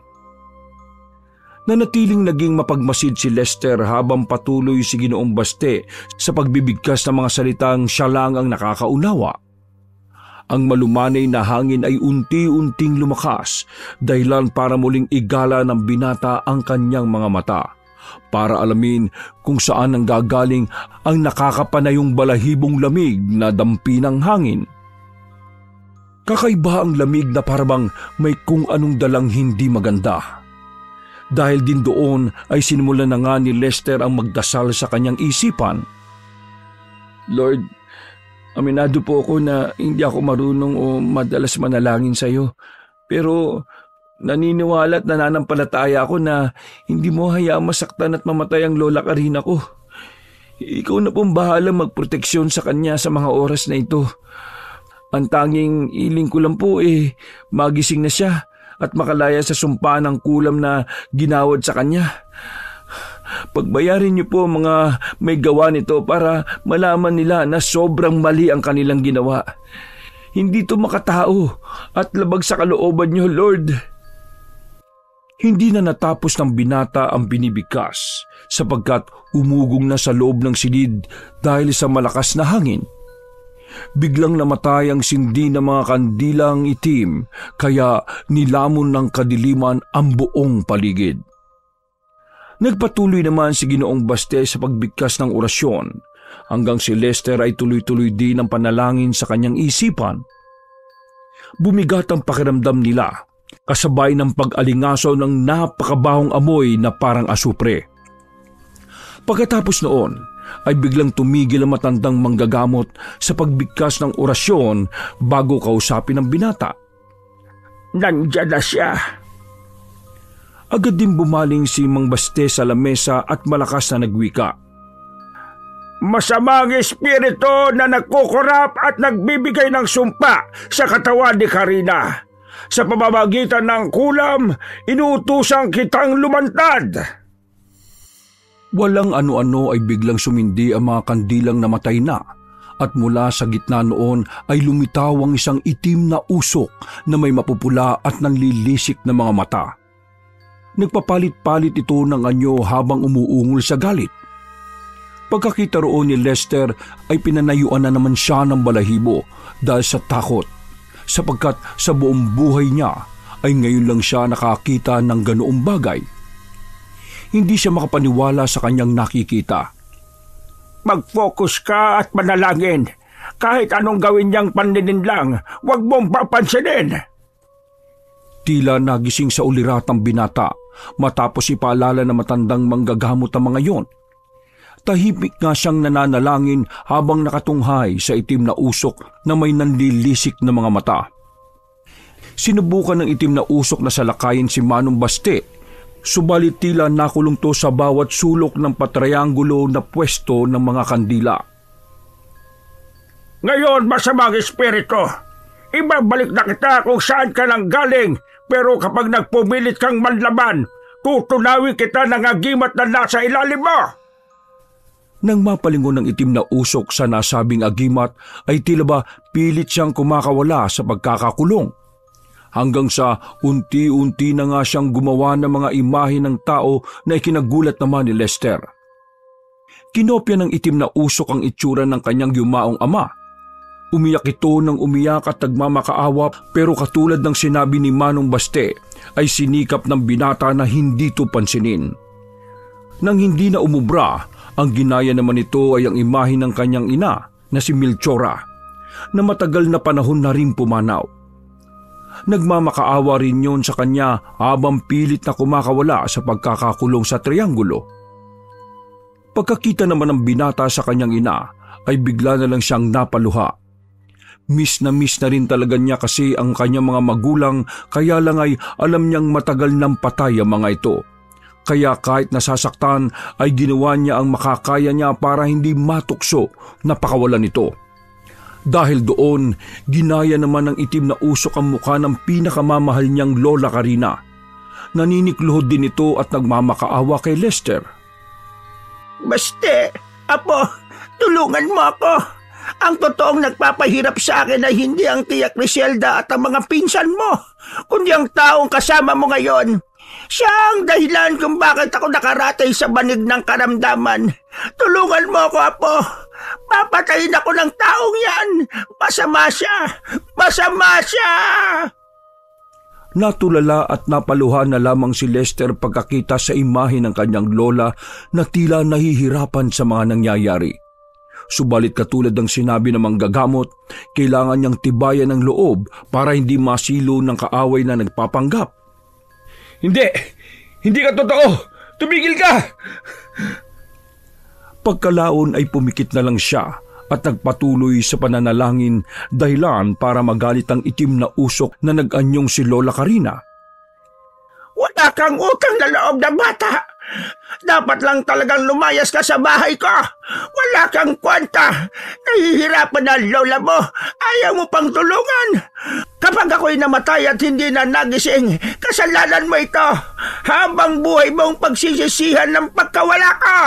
S1: Nanatiling naging mapagmasid si Lester habang patuloy si Ginoong Baste sa pagbibigkas ng mga salitang siya lang ang nakakaunawa. Ang malumanay na hangin ay unti-unting lumakas dahilan para muling igala ng binata ang kanyang mga mata para alamin kung saan ang gagaling ang nakakapanayong balahibong lamig na dampi ng hangin. Kakaiba ang lamig na parabang may kung anong dalang hindi maganda. Dahil din doon ay sinimulan na nga ni Lester ang magdasal sa kanyang isipan. Lord, aminado po ako na hindi ako marunong o madalas manalangin sa iyo. Pero Naniniwala at nananampalataya ako na hindi mo hayaang masaktan at mamatay ang lola Karina ko. Ikaw na pong bahala magproteksyon sa kanya sa mga oras na ito. Ang tanging iling ko lang po eh, magising na siya at makalaya sa sumpa ng kulam na ginawad sa kanya. Pagbayarin niyo po mga may gawa nito para malaman nila na sobrang mali ang kanilang ginawa. Hindi to makatao at labag sa kalooban niyo, Lord. Hindi na natapos ng binata ang binibigkas sapagkat umugong na sa loob ng silid dahil sa malakas na hangin. Biglang namatay ang sindi ng mga kandilang itim kaya nilamon ng kadiliman ang buong paligid. Nagpatuloy naman si Ginoong Baste sa pagbigkas ng orasyon hanggang si Lester ay tuloy-tuloy din ang panalangin sa kanyang isipan. Bumigat ang pakiramdam nila kasabay ng pag-alingaso ng napakabahong amoy na parang asupre. Pagkatapos noon, ay biglang tumigil ang matandang manggagamot sa pagbigkas ng orasyon bago kausapin ng binata.
S3: Nandiyan na siya.
S1: Agad din bumaling si Mang Baste sa lamesa at malakas na nagwika.
S3: Masamang espiritu na nagkukurap at nagbibigay ng sumpa sa katawan ni Karina. Sa pamamagitan ng kulam, inuutusan kitang lumantad.
S1: Walang ano-ano ay biglang sumindi ang mga kandilang namatay na at mula sa gitna noon ay lumitaw ang isang itim na usok na may mapupula at nanlilisik na mga mata. Nagpapalit-palit ito ng anyo habang umuungol sa galit. Pagkakita roon ni Lester ay pinanayuan na naman siya ng balahibo dahil sa takot sapagkat sa buong buhay niya ay ngayon lang siya nakakita ng ganoong bagay – hindi siya makapaniwala sa kanyang nakikita.
S3: Mag-focus ka at manalangin. Kahit anong gawin niyang panlininlang, huwag mong papansinin.
S1: Tila nagising sa uliratang binata matapos ipaalala na matandang manggagamot ang mga yon. Tahimik nga siyang nananalangin habang nakatunghay sa itim na usok na may nanlilisik na mga mata. Sinubukan ng itim na usok na salakayin si Manong Baste Subalit tila nakulong to sa bawat sulok ng patriangulo na pwesto ng mga kandila.
S3: Ngayon, masamang espiritu, ibabalik na kita kung saan ka nang galing, pero kapag nagpumilit kang manlaban, tutunawin kita ng agimat na nasa ilalim mo.
S1: Nang mapalingon ng itim na usok sa nasabing agimat, ay tila ba pilit siyang kumakawala sa pagkakakulong hanggang sa unti-unti na nga siyang gumawa ng mga imahe ng tao na ikinagulat naman ni Lester. Kinopya ng itim na usok ang itsura ng kanyang yumaong ama. Umiyak ito ng umiyak at nagmamakaawa pero katulad ng sinabi ni Manong Baste ay sinikap ng binata na hindi to pansinin. Nang hindi na umubra, ang ginaya naman ito ay ang imahe ng kanyang ina na si Milchora na matagal na panahon na rin pumanaw. Nagmamakaawa rin yon sa kanya habang pilit na kumakawala sa pagkakakulong sa triangulo. Pagkakita naman ng binata sa kanyang ina ay bigla na lang siyang napaluha. Miss na miss na rin talaga niya kasi ang kanyang mga magulang kaya lang ay alam niyang matagal nang patay ang mga ito. Kaya kahit nasasaktan ay ginawa niya ang makakaya niya para hindi matukso na pakawalan ito. Dahil doon, ginaya naman ng itim na usok ang mukha ng pinakamamahal niyang Lola Karina. Naninikluhod din ito at nagmamakaawa kay Lester.
S2: Baste, Apo, tulungan mo ako. Ang totoong nagpapahirap sa akin ay hindi ang tiyak Griselda at ang mga pinsan mo, kundi ang taong kasama mo ngayon. Siya ang dahilan kung bakit ako nakaratay sa banig ng karamdaman. Tulungan mo ako, Apo. Papatayin ako ng taong yan! Masama siya! Masama siya!
S1: Natulala at napaluha na lamang si Lester pagkakita sa imahe ng kanyang lola na tila nahihirapan sa mga nangyayari. Subalit katulad ng sinabi ng manggagamot, kailangan niyang tibayan ng loob para hindi masilo ng kaaway na nagpapanggap.
S3: Hindi! Hindi ka totoo! Tumigil ka!
S1: Pagkalaon ay pumikit na lang siya at nagpatuloy sa pananalangin dahilan para magalit ang itim na usok na nag-anyong si Lola Karina.
S2: Wala kang utang na loob na bata!
S3: Dapat lang talagang lumayas ka sa bahay ko. Wala kang kwenta. Nahihirapan na lola mo. Ayaw mo pang tulungan. Kapag ako'y namatay at hindi na nagising, kasalanan mo ito. Habang buhay mong pagsisisihan ng pagkawala ko.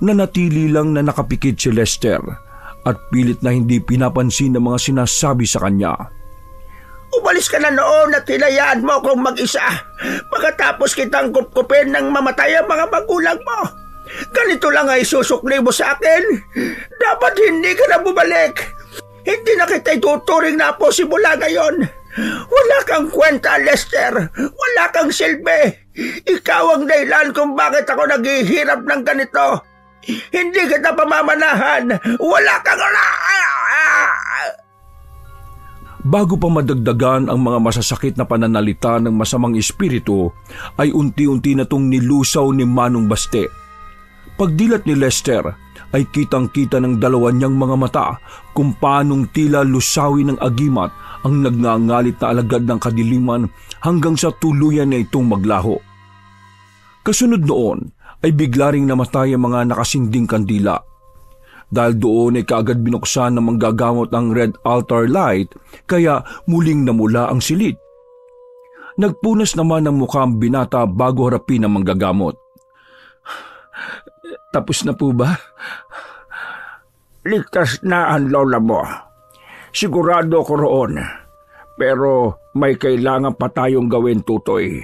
S1: Nanatili lang na nakapikit si Lester at pilit na hindi pinapansin ng mga sinasabi sa kanya.
S3: Umalis ka na noon at hinayaan mo akong mag-isa. Pagkatapos kitang kupkupin ng mamatay ang mga magulang mo. Ganito lang ay susukli mo sa akin. Dapat hindi ka na bumalik. Hindi na kita ituturing na po simula ngayon. Wala kang kwenta, Lester. Wala kang silbi. Ikaw ang dahilan kung bakit ako naghihirap ng ganito. Hindi kita pamamanahan. Wala kang...
S1: Bago pa madagdagan ang mga masasakit na pananalita ng masamang espiritu, ay unti-unti na tong nilusaw ni Manong Baste. Pagdilat ni Lester, ay kitang-kita ng dalawa niyang mga mata kung paanong tila lusawin ng agimat ang nagngangalit na alagad ng kadiliman hanggang sa tuluyan na itong maglaho. Kasunod noon ay bigla ring namatay ang mga nakasinding kandila dahil doon ay kaagad binuksan ng manggagamot ang red altar light kaya muling namula ang silid. Nagpunas naman ng mukha ang binata bago harapin ang manggagamot.
S2: Tapos na po ba?
S3: Ligtas na ang lola mo. Sigurado ko roon. Pero may kailangan pa tayong gawin, Tutoy.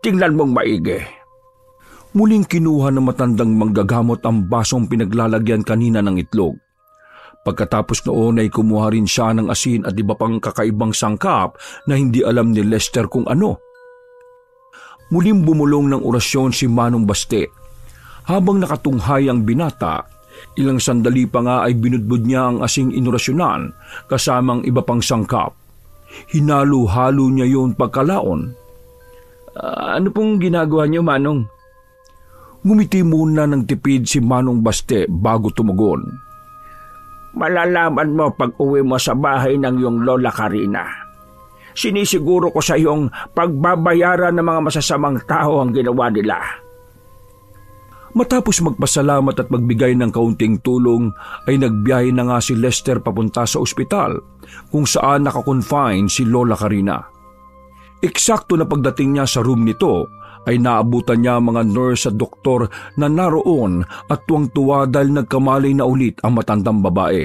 S3: Tingnan mong maigi.
S1: Muling kinuha ng matandang manggagamot ang basong pinaglalagyan kanina ng itlog. Pagkatapos noon ay kumuha rin siya ng asin at iba pang kakaibang sangkap na hindi alam ni Lester kung ano. Muling bumulong ng orasyon si Manong Baste. Habang nakatunghay ang binata, ilang sandali pa nga ay binudbud niya ang asing inorasyonan kasamang iba pang sangkap. Hinalo-halo niya yun pagkalaon.
S2: Uh, ano pong ginagawa niyo, Manong?
S1: Ngumiti muna ng tipid si Manong Baste bago tumugon.
S3: Malalaman mo pag uwi mo sa bahay ng iyong Lola Karina. Sinisiguro ko sa iyong pagbabayaran ng mga masasamang tao ang ginawa nila.
S1: Matapos magpasalamat at magbigay ng kaunting tulong ay nagbiyahe na nga si Lester papunta sa ospital kung saan nakakonfine si Lola Karina. Eksakto na pagdating niya sa room nito ay naabutan niya mga nurse at doktor na naroon at tuwang-tuwa dahil nagkamalay na ulit ang matandang babae.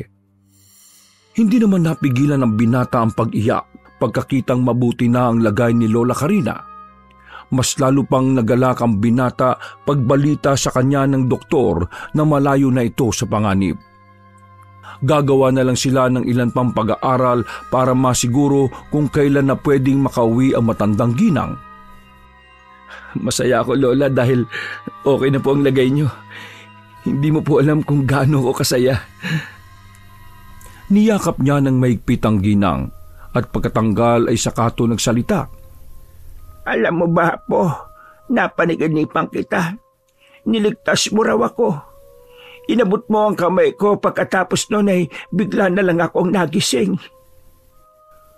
S1: Hindi naman napigilan ng binata ang pag-iyak pagkakitang mabuti na ang lagay ni Lola Karina. Mas lalo pang nagalak ang binata pagbalita sa kanya ng doktor na malayo na ito sa panganib. Gagawa na lang sila ng ilan pang pag-aaral para masiguro kung kailan na pwedeng makauwi ang matandang ginang
S2: Masaya ako, Lola, dahil okay na po ang lagay niyo. Hindi mo po alam kung gaano ko kasaya.
S1: Niyakap niya ng maigpit ang ginang at pagkatanggal ay sakato nagsalita.
S3: Alam mo ba po, napaniginipan kita. Niligtas mo raw ako. Inabot mo ang kamay ko pagkatapos noon ay bigla na lang akong nagising.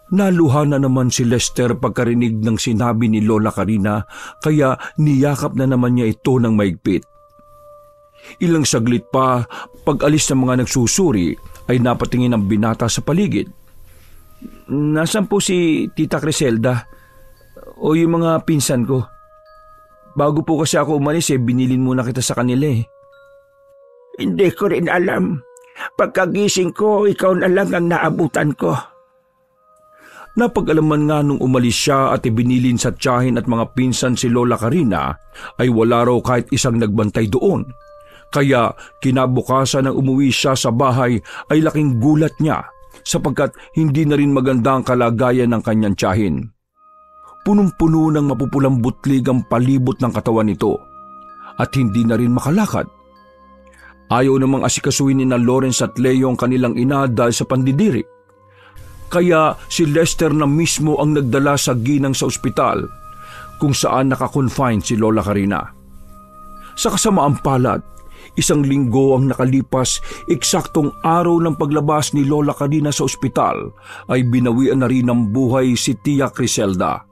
S1: Naluha na naman si Lester pagkarinig ng sinabi ni Lola Karina kaya niyakap na naman niya ito ng maigpit. Ilang saglit pa, pag-alis ng mga nagsusuri, ay napatingin ang binata sa paligid.
S2: Nasaan po si Tita Criselda? O yung mga pinsan ko? Bago po kasi ako umalis eh, binilin muna kita sa kanila eh.
S3: Hindi ko rin alam. Pagkagising ko, ikaw na lang ang naabutan ko.
S1: Napag-alaman nga nung umalis siya at ibinilin sa tiyahin at mga pinsan si Lola Karina ay wala raw kahit isang nagbantay doon. Kaya kinabukasan ng umuwi siya sa bahay ay laking gulat niya sapagkat hindi na rin maganda ang kalagayan ng kanyang tiyahin. Punong-puno ng mapupulang butlig ang palibot ng katawan nito at hindi na rin makalakad. Ayaw namang asikasuin ni na Lawrence at Leo ang kanilang ina dahil sa pandidiri kaya si Lester na mismo ang nagdala sa ginang sa ospital kung saan nakakonfine si Lola Karina. Sa kasamaang palad, isang linggo ang nakalipas, eksaktong araw ng paglabas ni Lola Karina sa ospital ay binawian na rin ng buhay si Tia Criselda.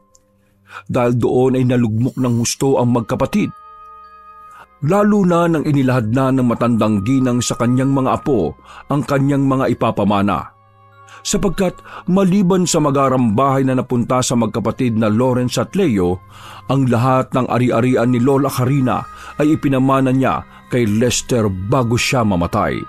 S1: dahil doon ay nalugmok ng husto ang magkapatid. Lalo na nang inilahad na ng matandang ginang sa kanyang mga apo ang kanyang mga ipapamana. Sapagkat maliban sa magarambahay na napunta sa magkapatid na Lawrence at Leo, ang lahat ng ari-arian ni Lola Karina ay ipinamana niya kay Lester bago siya mamatay.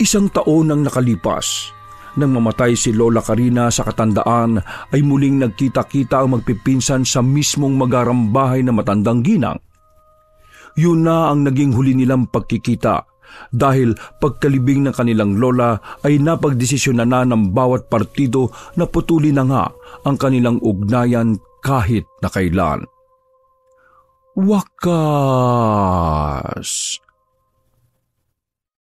S1: Isang taon nang nakalipas, nang mamatay si Lola Karina sa katandaan ay muling nagkita-kita ang magpipinsan sa mismong magarambahay na matandang ginang. Yun na ang naging huli nilang pagkikita dahil pagkalibing ng kanilang lola ay napagdesisyon na, na ng bawat partido na putuli na nga ang kanilang ugnayan kahit na kailan. Wakas!